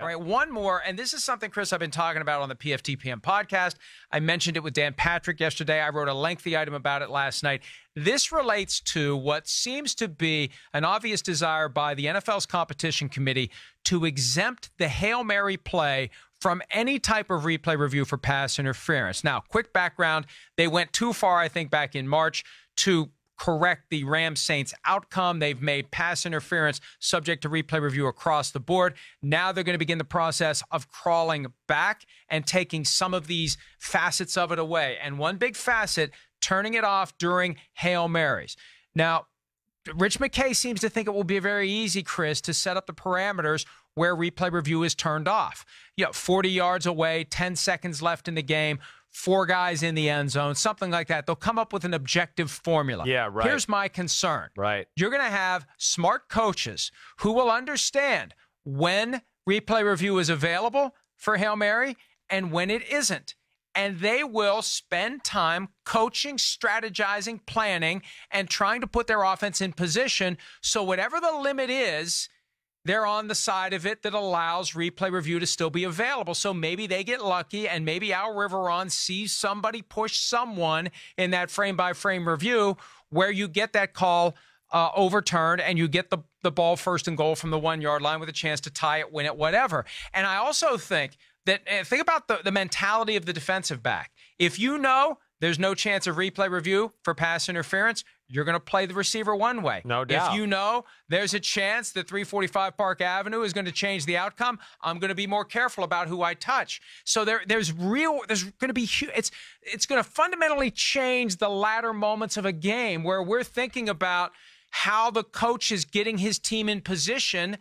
All right, one more, and this is something, Chris, I've been talking about on the PFTPM podcast. I mentioned it with Dan Patrick yesterday. I wrote a lengthy item about it last night. This relates to what seems to be an obvious desire by the NFL's competition committee to exempt the Hail Mary play from any type of replay review for pass interference. Now, quick background they went too far, I think, back in March to correct the Rams Saints outcome. They've made pass interference subject to replay review across the board. Now they're going to begin the process of crawling back and taking some of these facets of it away. And one big facet, turning it off during Hail Marys. Now, Rich McKay seems to think it will be very easy, Chris, to set up the parameters where replay review is turned off. You know, 40 yards away, 10 seconds left in the game four guys in the end zone, something like that. They'll come up with an objective formula. Yeah, right. Here's my concern. Right. You're going to have smart coaches who will understand when replay review is available for Hail Mary and when it isn't. And they will spend time coaching, strategizing, planning, and trying to put their offense in position. So, whatever the limit is, they're on the side of it that allows replay review to still be available. So maybe they get lucky and maybe Al Riveron sees somebody push someone in that frame by frame review where you get that call uh, overturned and you get the, the ball first and goal from the one yard line with a chance to tie it, win it, whatever. And I also think that, uh, think about the, the mentality of the defensive back. If you know there's no chance of replay review for pass interference, you're going to play the receiver one way. No doubt. If you know there's a chance that 345 Park Avenue is going to change the outcome, I'm going to be more careful about who I touch. So there, there's real, there's going to be, it's, it's going to fundamentally change the latter moments of a game where we're thinking about how the coach is getting his team in position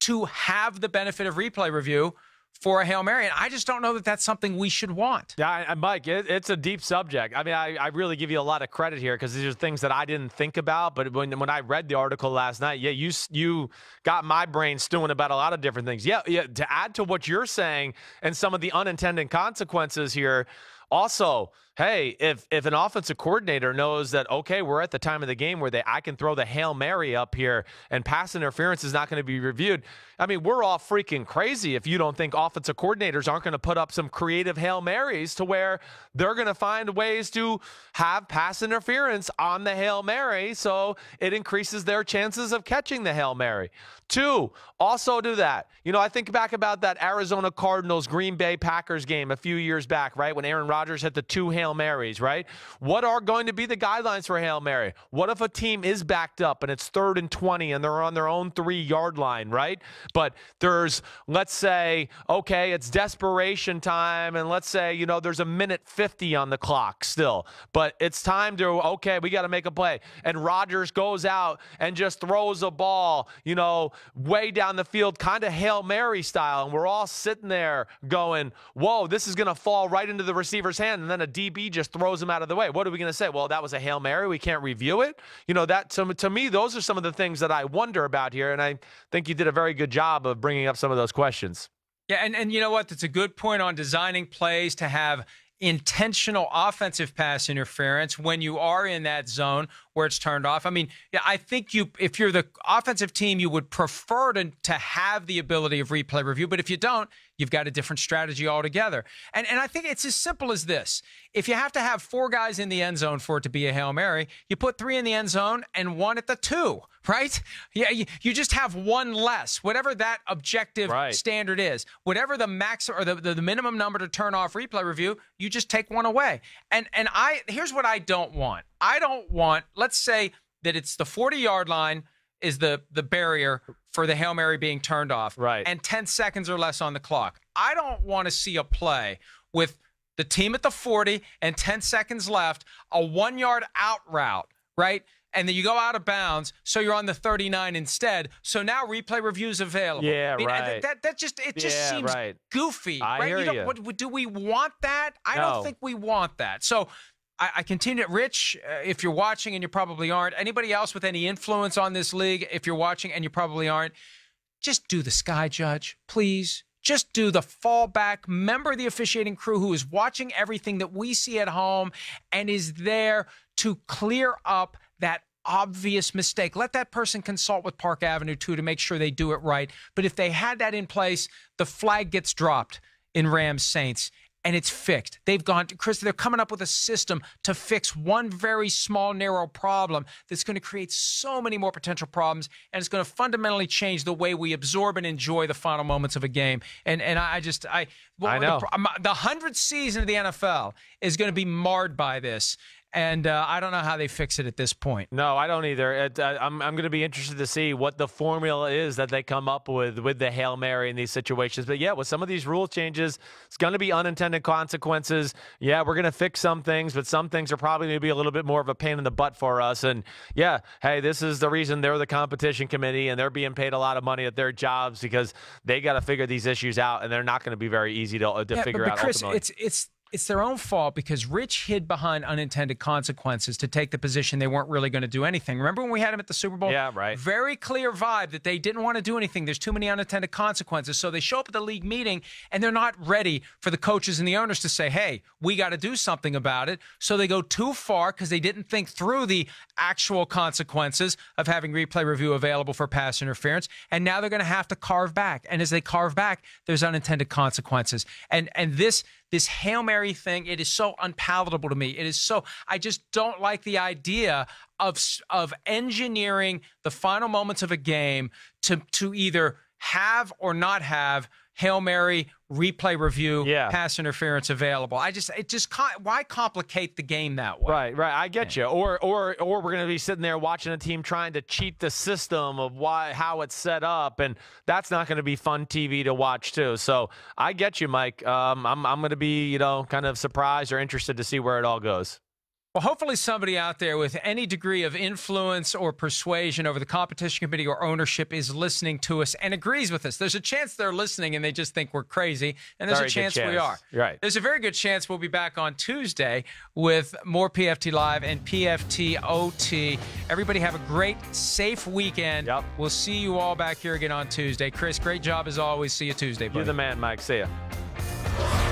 to have the benefit of replay review for a Hail Mary. And I just don't know that that's something we should want. Yeah, Mike, it, it's a deep subject. I mean, I, I really give you a lot of credit here because these are things that I didn't think about. But when, when I read the article last night, yeah, you you got my brain stewing about a lot of different things. Yeah, yeah. To add to what you're saying and some of the unintended consequences here, also hey, if if an offensive coordinator knows that okay, we're at the time of the game where they I can throw the hail mary up here and pass interference is not going to be reviewed. I mean, we're all freaking crazy if you don't think offensive coordinators aren't going to put up some creative hail marys to where they're going to find ways to have pass interference on the hail mary, so it increases their chances of catching the hail mary. Two, also do that. You know, I think back about that Arizona Cardinals Green Bay Packers game a few years back, right when Aaron Rodgers hit the two Hail Marys, right? What are going to be the guidelines for Hail Mary? What if a team is backed up and it's third and 20 and they're on their own three yard line, right? But there's, let's say, okay, it's desperation time, and let's say, you know, there's a minute 50 on the clock still, but it's time to, okay, we got to make a play. And Rodgers goes out and just throws a ball, you know, way down the field, kind of Hail Mary style. And we're all sitting there going, whoa, this is going to fall right into the receiver's hand. And then a DB DB just throws him out of the way. What are we going to say? Well, that was a Hail Mary. We can't review it. You know, that to, to me, those are some of the things that I wonder about here. And I think you did a very good job of bringing up some of those questions. Yeah, and, and you know what? That's a good point on designing plays to have intentional offensive pass interference when you are in that zone where it's turned off. I mean, yeah, I think you, if you're the offensive team, you would prefer to, to have the ability of replay review. But if you don't, you've got a different strategy altogether. And and I think it's as simple as this: if you have to have four guys in the end zone for it to be a hail mary, you put three in the end zone and one at the two. Right? Yeah, you, you just have one less, whatever that objective right. standard is, whatever the max or the, the, the minimum number to turn off replay review, you just take one away. And and I here's what I don't want. I don't want, let's say that it's the 40 yard line is the the barrier for the Hail Mary being turned off. Right. And 10 seconds or less on the clock. I don't want to see a play with the team at the 40 and 10 seconds left, a one yard out route, right? And then you go out of bounds, so you're on the 39 instead. So now replay reviews available. Yeah, I mean, right. That, that just it just yeah, seems right. goofy, I right? hear you. you. What, do we want that? I No. don't think we want that. So I, I continue. Rich, uh, if you're watching and you probably aren't, anybody else with any influence on this league, if you're watching and you probably aren't, just do the sky judge, please. Just do the fallback. Member of the officiating crew who is watching everything that we see at home and is there to clear up that obvious mistake. Let that person consult with Park Avenue too to make sure they do it right. But if they had that in place, the flag gets dropped in Rams Saints and it's fixed. They've gone, Chris, they're coming up with a system to fix one very small, narrow problem that's going to create so many more potential problems, and it's going to fundamentally change the way we absorb and enjoy the final moments of a game. And and I just I well, I know the hundredth season of the NFL is going to be marred by this and uh, I don't know how they fix it at this point. No, I don't either. It, uh, I'm, I'm going to be interested to see what the formula is that they come up with with the Hail Mary in these situations. But yeah, with some of these rule changes, it's going to be unintended consequences. Yeah, we're going to fix some things, but some things are probably going to be a little bit more of a pain in the butt for us. And yeah, hey, this is the reason they're the competition committee and they're being paid a lot of money at their jobs because they got to figure these issues out, and they're not going to be very easy to, to yeah, figure but, but out. Chris, ultimately. it's it's it's their own fault because Rich hid behind unintended consequences to take the position they weren't really going to do anything. Remember when we had him at the Super Bowl? Yeah, right. Very clear vibe that they didn't want to do anything. There's too many unintended consequences. So they show up at the league meeting and they're not ready for the coaches and the owners to say, hey, we got to do something about it. So they go too far because they didn't think through the actual consequences of having replay review available for pass interference. And now they're going to have to carve back. And as they carve back, there's unintended consequences. And and this this Hail Mary thing, it is so unpalatable to me. It is so, I just don't like the idea of, of engineering the final moments of a game to, to either have or not have Hail Mary, replay review, yeah. pass interference available. I just it just why complicate the game that way? Right, right. I get you. Or or or we're going to be sitting there watching a team trying to cheat the system of why how it's set up, and that's not going to be fun TV to watch too. So I get you, Mike. Um, I'm I'm going to be you know kind of surprised or interested to see where it all goes. Well, hopefully, somebody out there with any degree of influence or persuasion over the competition committee or ownership is listening to us and agrees with us. There's a chance they're listening and they just think we're crazy, and there's very a chance, chance, we are. Right. There's a very good chance we'll be back on Tuesday with more PFT Live and PFT OT. Everybody have a great, safe weekend. Yep. We'll see you all back here again on Tuesday. Chris, great job as always. See you Tuesday, buddy. You're the man, Mike. See ya.